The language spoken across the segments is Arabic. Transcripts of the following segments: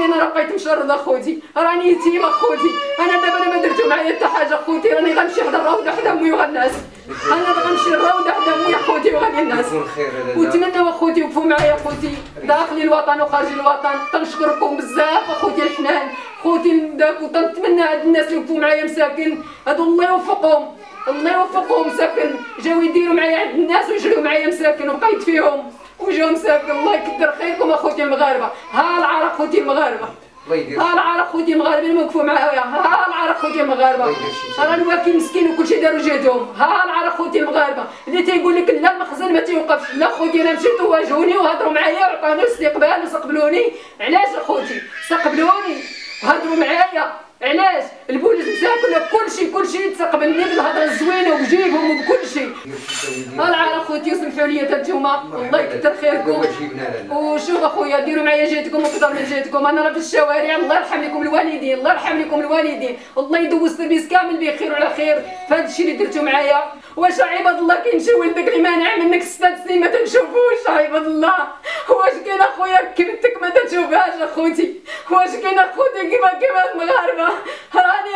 راني أنا راه بقيت مشرده خوتي راني يتيمه خوتي أنا دابا أنا ما درتو معايا حتى حاجة خوتي راني غنمشي حدا الروضه حدا أمي وغنعس أنا غنمشي الروضه حدا أمي خوتي وغادي نعس يكون خير هذا ونتمنى أخوتي وقفوا معايا أخوتي. داخل الوطن وخارج الوطن. تنشكركم بزاف أخوتي الحنان. خوتي داك وتنتمنى هاد الناس اللي وقفوا معايا مساكن. هادو الله يوفقهم. الله يوفقهم مساكن. جاو يديروا معايا عند الناس ويجريو معايا مساكن. وبقيت فيهم. وجاو مساكن الله يكثر خيركم أخوتي المغاربة. ها العار أخوتي المغاربة. ها العار أخوتي المغاربة اللي ما وقفوا معايا ها العار أخوتي المغاربة. راه الواكي مسكين وكلشي داروا جهدهم ها العار أخوتي المغاربة. اللي تيقول لك لا المخزن ما تيوقفش. لا خوتي أنا مشيت وواجهوني وهضروا معايا وعطوني استقبال وستقبلوني علاش أخوتي؟ استقبلوني وهضروا معايا. علاش؟ مساكن كلشي كلشي تقبلني بالهضره الزوينة وبجيبهم وبكلشي العار أخوتي وسمحوا لي تنتوما الله يكثر خيركم. وشوف أخويا ديروا معايا جهدكم وكثر من جهدكم أنا راه في الشوارع. الله يرحم لكم الوالدين الله يرحم لكم الوالدين. الله يدوز ال service كامل بخير وعلى خير. هذا الشيء اللي درتو معايا واش عباد الله كاين شي ولدك اللي مانع منك ست سنين ما تنشوفوش؟ عباد الله. واش كاين أخويا كبدتك ما تشوفهاش أخوتي؟ واش كاين أخوتي كيما كيما المغاربة؟ راني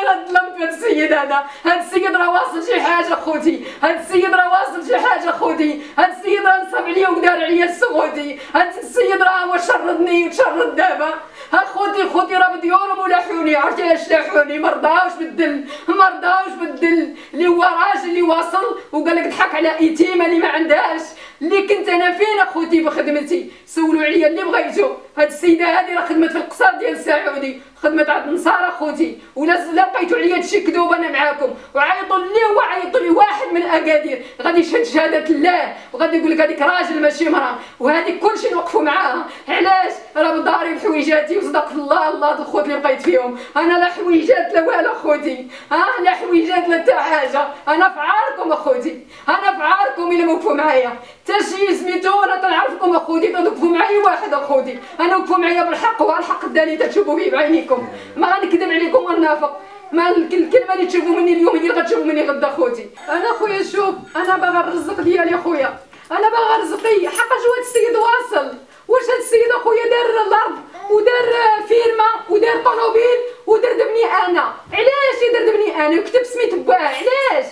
السيد هذا هذا السيد راه واصل شي حاجة اخوتي هذا السيد راه واصل شي حاجة اخوتي هذا السيد راه نصب عليا ودار عليا السخوتي هذا السيد راه هو شردني وتشرد دابا؟ خوتي خوتي راه بديورهم ولاحوني عرفتي علاش لاحوني ما رضاوش بالدل ما رضاوش بالدل. اللي هو راجل اللي واصل وقال لك ضحك على يتيمه اللي ما عندهاش. اللي كنت أنا فين اخوتي بخدمتي سولوا عليا اللي بغيتو. هاد السيدة هادي راه خدمت في القصار ديال السعودي خدمت عند النصارى اخوتي ولا لا لقيتوا عليا هادشي كذوب أنا معاكم. وعيطوا لي هو عيطوا لي واحد من الأكادير. غادي يشهد شهادة الله وغادي يقول لك هذيك راجل ماشي مراه وهذيك كلشي نوقفوا معاها. علاش؟ راه بداري بحويجاتي وصدق في الله الله الخوت اللي بقيت فيهم. أنا لا حويجات لا والو اخوتي ها لا حويجات لا حتى حاجة. أنا في عاركم اخوتي أنا في عاركم إلا ما وقفوا معايا. حتى شي سميتو أنا تنعرفكم اخوتي توقفوا معايا واحد اخوتي أنا وقفوا معايا بالحق والحق الدالي تشوفوا فيه بعينيكم. ما غنكذب عليكم ونافق ما الك- الكلمة اللي تشوفوا مني اليوم هي اللي غتشوفوا مني غدا خوتي أنا خويا شوف أنا باغا الرزق ديالي خويا. أنا باغا رزقي حقاش هو هاد السيد واصل؟ واش هاد السيد أخويا دار الأرض؟ ودار فيرما ودار طوموبيل ودردبني أنا. علاش يدردبني أنا؟ وكتب سميت باه علاش؟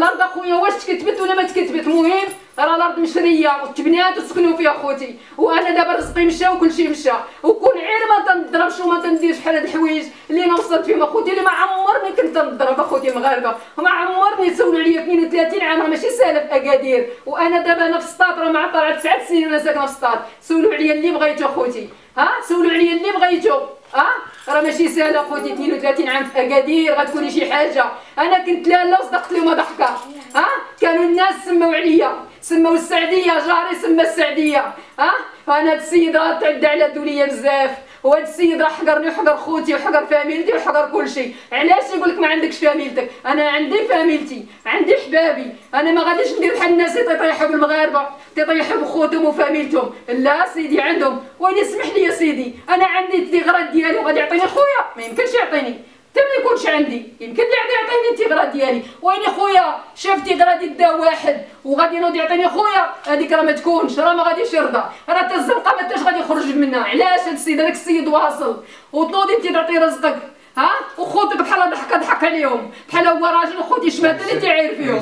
الأرض أخويا واش تكتبت ولا ما تكتبت؟ المهم راه الأرض مشرية وتبنات وسكنوا فيها خوتي وأنا دابا رزقي مشى وكلشي مشى وكون عير ما تنضربش وما تنديرش بحال هاد الحوايج اللي أنا وصلت فيهم أخوتي اللي ما عمرني كنت نضرب أخوتي المغاربة وما عمرني سولوا عليا 32 عام راه ماشي سهله في أكادير وأنا دابا أنا في سطات راه مع طلعت تسع سنين وأنا ساكنة في سطات سولوا عليا اللي بغيتو أخوتي ها؟ سولوا عليا اللي بغيتو ها؟ راه ماشي سهله اخوتي 32 عام في أكادير غتكوني شي حاجة. أنا كنت لاله وصدقت لهم ضحكه ها؟ كانوا الناس سماو عليا سماو السعدية جاري سما السعدية. ها؟ وأنا هاد السيد راه تعدى على الدنيا بزاف. وهاد السيد راه حقرني وحقر خوتي وحقر فاميلتي وحقر كلشي علاش يقول لك ما عندكش فاميلتك؟ أنا عندي فاميلتي عندي حبابي. أنا ما غاديش ندير بحال الناس اللي تيطيحوا بالمغاربه تيطيحوا بخوتهم وفاميلتهم. لا سيدي عندهم. ويلي اسمح لي يا سيدي؟ أنا عندي التيغرات ديالي وغادي يعطيني خويا. ما يمكنش يعطيني. حتى ما يكونش عندي؟ يمكن لي يعطيني التيغرات ديالي. ويني خويا؟ شاف تيغرات يدا واحد. وغادي ينوض يعطيني خويا؟ هذيك راه ما تكونش. راه ما غاديش يرضى. راه حتى الزنقة ما حتاش غادي يخرج منها. علاش هاد السيد؟ هذاك السيد واصل. وتنوضي انت تعطي رزقك. ها؟ وخوتك بحال ضحك ضحك عليهم بحال هو راجل وخوتي شمات اللي تيعير فيهم.